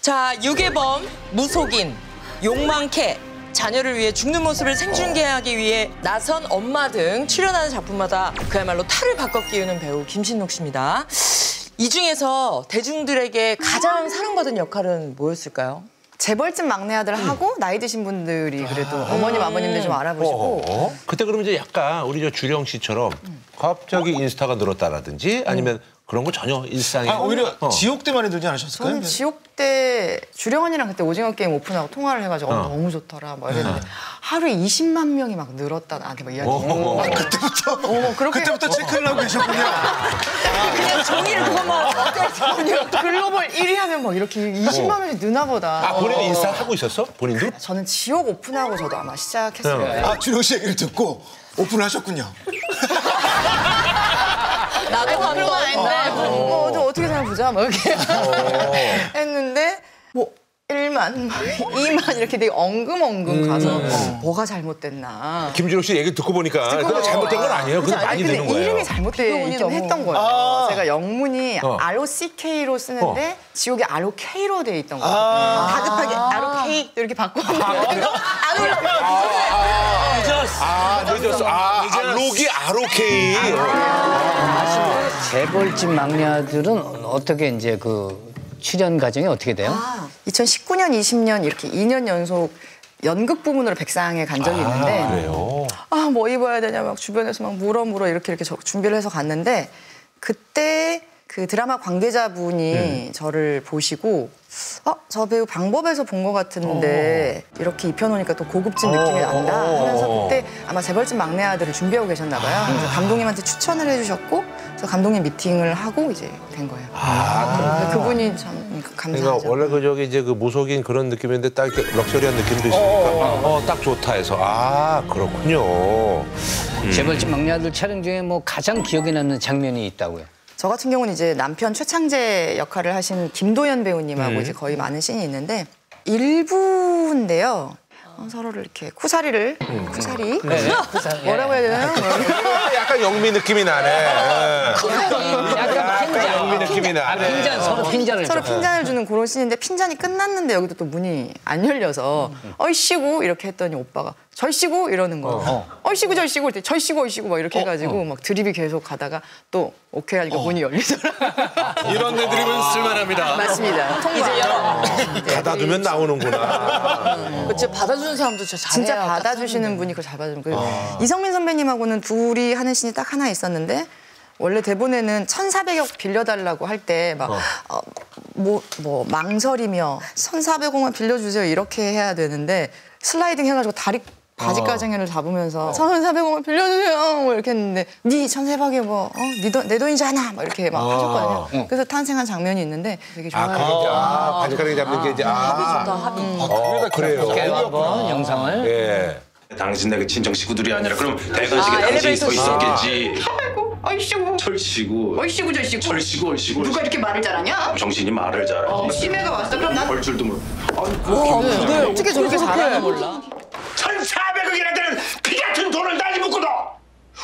자, 유괴범, 무속인, 욕망캐, 자녀를 위해 죽는 모습을 생중계하기 위해 나선 엄마 등 출연하는 작품마다 그야말로 탈을 바꿔 끼우는 배우 김신록 씨입니다. 이 중에서 대중들에게 가장 사랑받은 역할은 뭐였을까요? 재벌집 막내 아들 하고 나이 드신 분들이 그래도 어머님 아버님들 좀 알아보시고 어? 그때 그러면 이제 약간 우리 저 주령 씨처럼 갑자기 인스타가 늘었다라든지 아니면 그런 거 전혀 일상에 아, 오히려 어. 지옥 때 많이 들지 않으셨을까요? 저는 지옥 때 주령 언니랑 그때 오징어 게임 오픈하고 통화를 해가지고 어, 너무 좋더라 막 이랬는데 하루에 20만 명이 막 늘었다 나한테 막 이야기. 어. 그때부터 어, 그렇게 그때부터 체크를 하고 계셨군요. 그냥 종이를 그것만 아니요, 글로벌 1위 하면 막 이렇게 20만 명이 느나 보다. 아 본인 인스타 하고 있었어? 본인도? 저는 지옥 오픈하고 저도 아마 시작했을 거예요. 아 준영 씨 얘기를 듣고 오픈하셨군요. 나도 한 번. 어, 어, 좀 어떻게 살아보자 막 이렇게 했는데 뭐 1만, 막 2만 이렇게 되게 엉금엉금 가서 뭐가 잘못됐나. 김주령 씨 얘기 듣고 보니까 그거 잘못된 건 아니에요. 그냥 아니, 많이 근데 되는 거예요. 이름이 잘못되어 있긴 했던 거예요. 아. 제가 영문이 어. ROCK로 쓰는데 지옥이 ROK로 되어 있던 거예요. 아. 다급하게 ROK 이렇게 바꿨는데 안 올라가. 아 늦었어. 아, 아 록이 ROK. 재벌집 막내 아들은 어떻게 이제 그 출연 과정이 어떻게 돼요? 2019년, 20년 이렇게 2년 연속 연극 부문으로 백상에 간 적이 있는데 그래요. 아 뭐 입어야 되냐 막 주변에서 막 물어 물어 이렇게 이렇게 저- 준비를 해서 갔는데 그때 그 드라마 관계자분이 저를 보시고 어 저 배우 방법에서 본 것 같은데 이렇게 입혀놓으니까 또 고급진 느낌이 난다 하면서 그때 아마 재벌집 막내 아들을 준비하고 계셨나 봐요. 그래서 감독님한테 추천을 해주셨고 그래서 감독님 미팅을 하고 이제 된 거예요. 아, 그분이 참 감사하죠. 그러니까 원래 그 저기 이제 그 무속인 그런 느낌인데 딱 이렇게 럭셔리한 느낌도 있으니까 어, 딱 좋다 해서 아 그렇군요. 재벌집 막내 아들 촬영 중에 뭐 가장 기억에 남는 장면이 있다고요? 저 같은 경우는 이제 남편 최창재 역할을 하신 김도연 배우님하고 이제 거의 많은 씬이 있는데 일부인데요. 어, 서로를 이렇게 쿠사리를 쿠사리 뭐라고 해야 되나요? 아, 약간 영미 느낌이 나네. 예. 약간 핀잔. 영미 느낌이 나네. 핀잔 서로 핀잔을 서로 줘. 핀잔을 주는 그런 씬인데 핀잔이 끝났는데 여기도 또 문이 안 열려서 어이씨고 이렇게 했더니 오빠가 절씨고 이러는 거예요. 어이씨고 절씨고 이렇게 절씨고 어이씨고 막 이렇게 해가지고 막 드립이 계속 가다가 또 오케이 하니까 문이 열리더라고요. 이런 애드립은 쓸만합니다. 맞습니다. 통과. 이제 열어. 받아두면 나오는구나. 그치, 받아주는 사람도 진짜 잘해야 진짜 받아주시는 분이 그걸 잘 받아주는 거예요. 이성민 선배님하고는 둘이 하는 씬이 딱 하나 있었는데 원래 대본에는 1,400억 빌려달라고 할 때 막 어, 뭐, 뭐 망설이며 1,400억만 빌려주세요 이렇게 해야 되는데 슬라이딩 해가지고 다리 바지 가정을 잡으면서 1,400억만 빌려주세요 뭐 이렇게 했는데 네 1,400에 뭐 어, 네 돈, 내 돈이잖아 막 이렇게 막 하셨거든요. 그래서 탄생한 장면이 있는데 되게 아 좋아요. 그게 이제 아 잡는 게 이제 아 합의. 어, 그래요. 한번 영상을 예. 당신 네 친정 식구들이 아니라 그럼 대관식에 아, 당신이 서 씬. 있었겠지. 아이고, 어이씨고, 철시고 어이씨고 저씨고. 철시고 얼씨고 누가 이렇게 말을 잘하냐? 정신이 말을. 어, 심해가 왔어. 그럼 난 벌 줄도 모르. 그걸 어떻게 저렇게 잘하나 몰라. 1,400억이나 되는 피 같은 돈을 날리 묶고도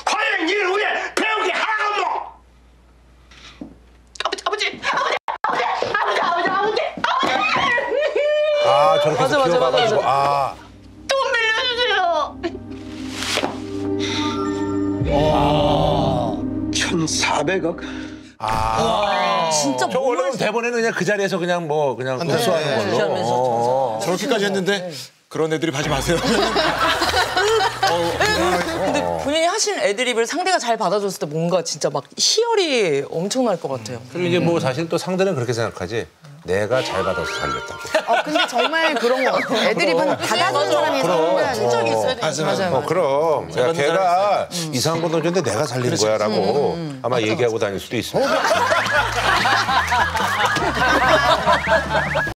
화려한 일을 위해 배운 게 하나가 없노. 아버지, 아버지, 아버지, 아버지, 아버지, 아버지, 아버지. 아 저렇게 해서 맞아, 맞아, 키워가지고 맞아, 아. 돈 빌려주세요. 1,400억? 진짜 저 원래 대본에는 그냥 그 자리에서 그냥 뭐 그냥 네. 흡수하는 걸로. 어. 저렇게까지 했는데 그런 애들이 하지 마세요. 근데 본인이 하신 애드립을 상대가 잘 받아줬을 때 뭔가 진짜 막 희열이 엄청날 것 같아요. 그리고 이제 뭐 사실 또 상대는 그렇게 생각하지. 내가 잘 받아서 살렸다고. 어, 근데 정말 그런 것 같아요. 애드립은 받아주는 사람이 살려야지. 친절이 있어야 돼. 맞아요. 맞아요. 어, 그럼. 야, 걔가 이상한 건 던졌는데 내가 살린 거야 라고 음, 아마 얘기하고 다닐 수도 있습니다.